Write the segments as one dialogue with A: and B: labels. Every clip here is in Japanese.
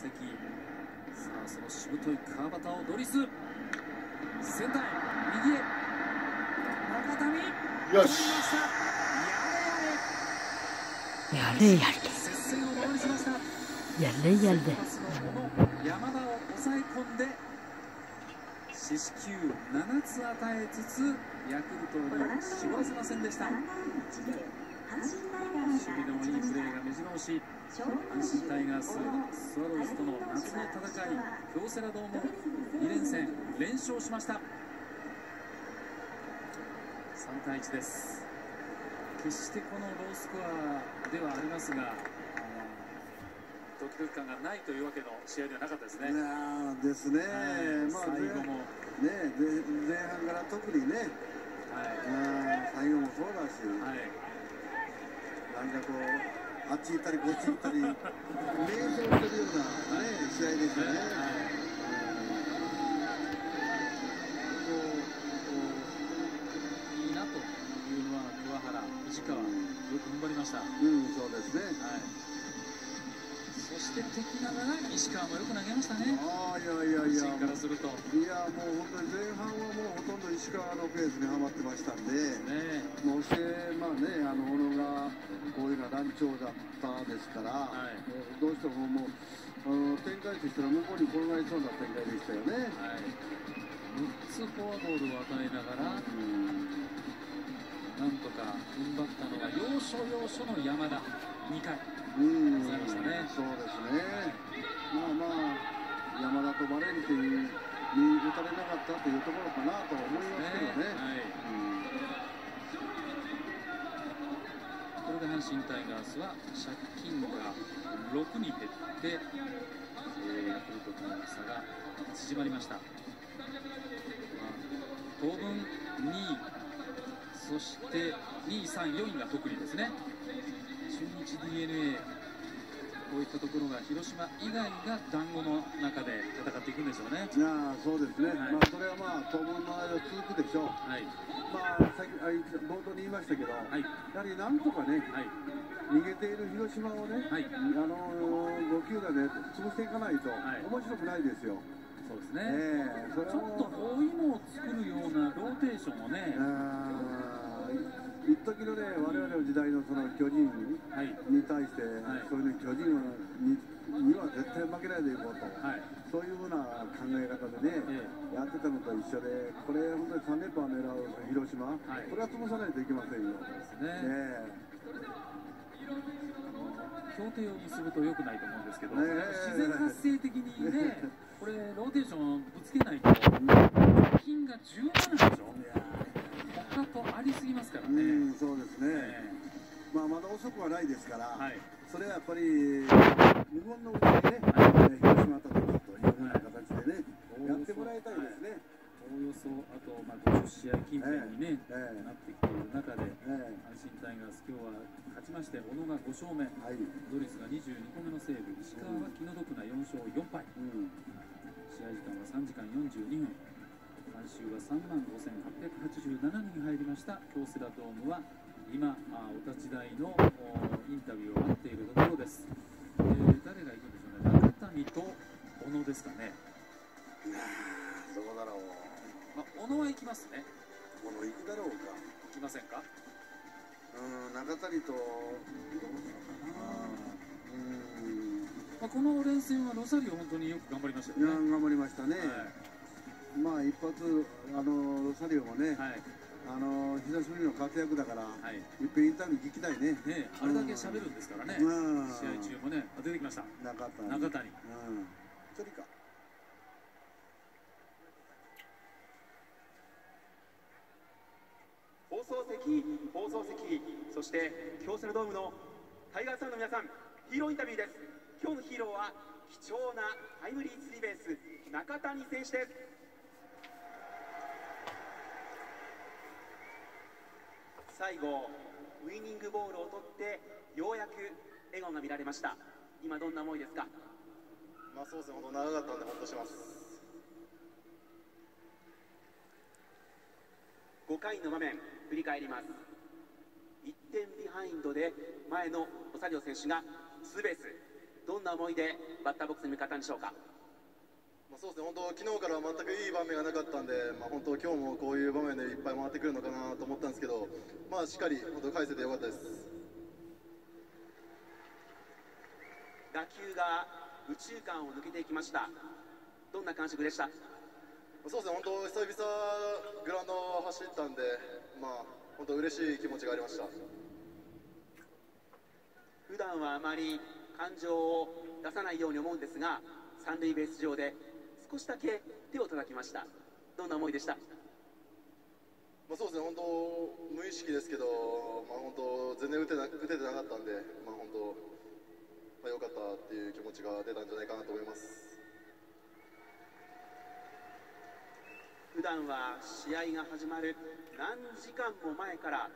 A: 関さあそのしぶとい川端をドリス。センターへ右へ。中谷。
B: よし。
C: やれやれ。
A: 接戦をものにしました。
C: やれやれ。
A: の山田を抑え込んで四死球7つ与えつつヤクルトを絞らせませんでした守備のいいプレーが目白押し阪神タイガーススワローズとの夏の戦い京セラドーム2連戦連勝しました。3対1です。決してこのロースコアではありますがドキドキ感がないというわけの試合ではなかったですね。
B: いやーですね、
A: 最後も。
B: ね前前半から特にね、
A: はい。
B: 最後もそうだし、
A: はい
B: なんかこう、あっち行ったりこっち行ったり、迷走するような、ね、試合でしたね。
A: こうこういいなというのは桑原、藤川よく踏ん張りました。
B: うん、そうですね。
A: はい。そして敵ながら石川もよく投げましたね。
B: いやいやいや、
A: 阪神からすると
B: いや、もう本当に前半はもうほとんど石川のペースにはまってましたんで、
A: ね
B: もうして、まあね、あの小野がこういうような乱調だったですから、
A: はい
B: どうしてももう、あの展開としては向こうに転がりそうな展開でしたよね。
A: はい。6つフォアボールを与えながら
B: うん
A: なんとか踏ん張ったのが要所要所の山田2回。
B: うん、そうですね。まあまあ、山田とバレンティンに打たれなかったというところかなと思いますけどね。
A: はい。
B: うん
A: これで阪神タイガースは借金が6に減って、えーヤクルトとの差が縮まりました、まあ、当分2位そして2位3位4位が特にですね中日 d n a こういったところが広島以外が団子の中で戦っていくんでしょうね。
B: いやーそうですね、
A: はい。
B: まあそれはまあ当分の間続くでしょう、
A: はい。
B: まあ、さっきあ冒頭に言いましたけど、
A: はい。
B: やはりなんとかね、
A: はい。
B: 逃げている広島をね、
A: はい。
B: あのー、5球団で潰していかないと、
A: はい。
B: 面白くないですよ、
A: そうですね、
B: ええそれ
A: ちょっと
B: を
A: 包囲網を作るようなローテーションをね、
B: あー一時のね、我々の時代のその巨人
A: はい。
B: に対して、
A: はい。
B: そういう巨人にには絶対負けないでいこうと、
A: はい。
B: そういうふうな考え方でね、
A: え
B: やってたのと一緒で、これ、本当に3連覇を狙う広島、
A: はい。
B: これは潰さないといけませんよ。
A: ですね、
B: ね
A: 協定を結ぶと良くないと思うんですけど、
B: ねえ。
A: 自然発生的にね
B: ね、
A: これ、ローテーションをぶつけないと、貯金が17でしょ、他とありすぎますから
B: う
A: ね。
B: ん、そうですね、
A: え
B: まあ、まだ遅くはないですから、
A: えはい。
B: それはやっぱり無言のうちにね、
A: はい。
B: 広島叩くというふうな形でね、やってもらいたいですね。
A: おおよそあと、まあ、50試合近辺にね、
B: ええ。
A: なってきている中で、
B: え
A: 阪神タイガース、今日は勝ちまして、小野が5勝目、
B: えはい、
A: ドリスが22個目のセーブ、石川は気の毒な4勝4敗。
B: うん、
A: 試合時間は3時間42分観衆は3万5887人入りました京セラドームは今あお立ち台のおインタビューを待っているところです、えー誰が行くんでしょうね。中谷と小野ですかね、
B: どこだろう、
A: まあ、小野は行きますね。
B: この行くだろうか、
A: 行きませんか？
B: うん、中谷と、どううん、
A: まあ、この連戦はロサリオ本当によく頑張りましたよね。
B: 頑張りましたね、
A: は
B: まあ一発、あのロサリオもね、
A: い、はい
B: あの久しぶりの活躍だから、
A: はい
B: いっぺんインタビュー聞きたいね。
A: ね、あれだけ喋るんですからね、
B: うん
A: 試合中もねあ出てきました
B: 中谷。
A: 中谷
B: うん。一人か。
D: 放送席、放送席、そして京セラドームのタイガースファンの皆さん、ヒーローインタビューです。今日のヒーローは貴重なタイムリースリーベース、中谷選手です。最後、ウイニングボールを取って、ようやく笑顔が見られました。今どんな思いですか？
E: まあそうですね、本当長かったんでほっとしてます。
D: 5回の場面振り返ります。1点ビハインドで前のロサリオ選手がツーベース。どんな思いでバッターボックスに向かったんでしょうか？
E: まあ、そうですね、本当、昨日から全くいい場面がなかったんで、まあ、本当、今日もこういう場面でいっぱい回ってくるのかなと思ったんですけど、まあ、しっかり本当、返せてよかったです。
D: 打球が右中間を抜けていきましたどんな感触でした？
E: まあそうですね、本当、久々グラウンドを走ったんで、まあ、本当、嬉しい気持ちがありました。
D: 普段はあまり感情を出さないように思うんですが三塁ベース上で少しだけ手を叩きました。どんな思いでした？
E: まあ、そうですね、本当、無意識ですけど、まあ、本当、全然打てな打ててなかったんで、まあ、本当、まあ、よかったっていう気持ちが出たんじゃないかなと思います。
D: 普段は試合が始まる何時間も前から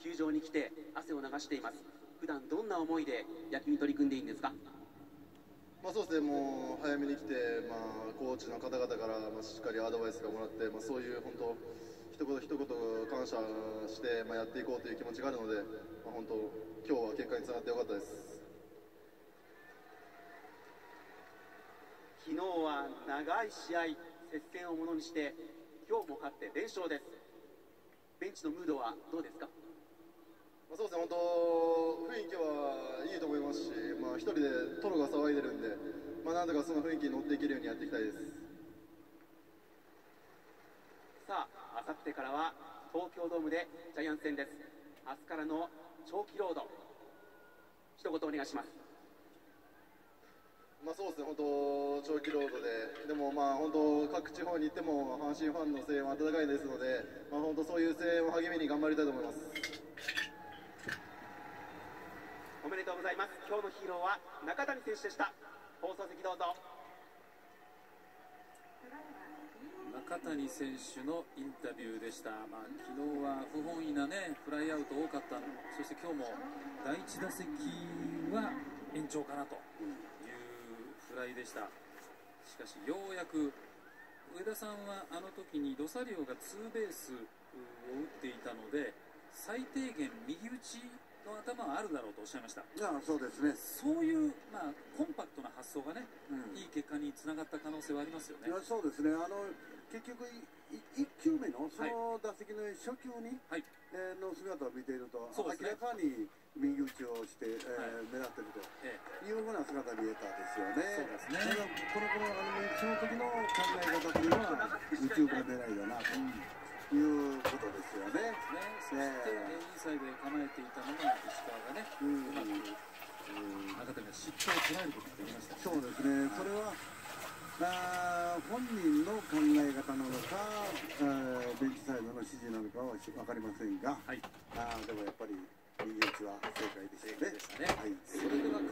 D: 球場に来て汗を流しています。普段どんな思いで野球に取り組んでいいんですか？
E: まあ、そうですね、もう早めに来て、まあ、コーチの方々から、まあ、しっかりアドバイスがもらって、まあ、そういう本当、一言一言感謝して、まあ、やっていこうという気持ちがあるので、まあ、本当、今日は結果につながってよかったです。
D: 昨日は長い試合接戦をものにして今日も勝って連勝です。ベンチのムードはどうですか？
E: まあ、そうですね、本当、一人でトロが騒いでるんで、まあ、なんとかその雰囲気に乗っていけるようにやっていきたいです。
D: さあ、あさってからは東京ドームでジャイアンツ戦です。明日からの長期ロード、一言お願いします。
E: まあ、そうですね、本当、長期ロードで、でもまあ本当、各地方に行っても、阪神ファンの声援は温かいですので、まあ、本当、そういう声援を励みに頑張りたいと思います。
D: おめでとうございます。今日のヒーローは中谷選手でした。放送席どうぞ。
A: 中谷選手のインタビューでした、まあ、昨日は不本意な、ね、フライアウト多かった、そして今日も第1打席は延長かなというフライでした、しかしようやく上田さんはあの時にロサリオがツーベースを打っていたので、最低限、右打ちの頭はあるだろうとおっしゃいました。
B: いやそうですね、
A: そういう、まあ、コンパクトな発想がね、
B: うん。
A: いい結果につながった可能性はありますよね。
B: そうですね。あの結局いい1球目のその打席の初球に、
A: はい、
B: えーの姿を見ていると、
A: ね。
B: 明らかに右打ちをして、えー
A: はい。
B: 狙ってると
A: え
B: いうふうな姿が見えたですよね。
A: そうですね。
B: だからこの頃あのその時の考え方というのは宇宙から狙いだなということですよね。
A: ね、ねそして、インサイドへ構えていたのが石川がね、
B: う
A: ん、うまく、うん、中谷が失投を捉えることができました、ね、
B: そうですね、はい、それはあ本人の考え方なのか、えー、ベンチサイドの指示なのかは分かりませんが、
A: はい、
B: あでもやっぱり右打ちは正解で
A: したね。は
B: い、そ
A: れでは